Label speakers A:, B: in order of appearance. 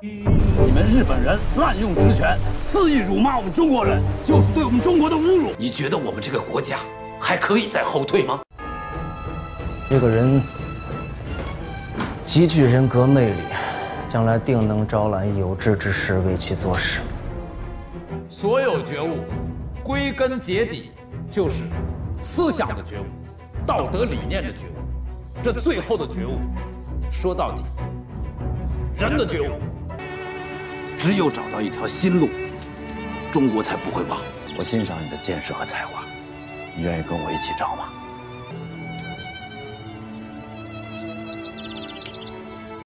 A: 本人滥用职权，肆意辱骂我们中国人，就是对我们中国的侮辱。
B: 你觉得我们这个国家还可以再后退吗？
C: 这个人极具人格魅力，将来定能招揽有志之士为其做事。
D: 所有觉悟，归根结底就是思想的觉悟，道德理念的觉悟。这最后的觉悟，说到底，人的觉悟。
A: 只有找到一条新路，中国才不会亡。
E: 我欣赏你的见识和才华，你愿意跟我一起找吗？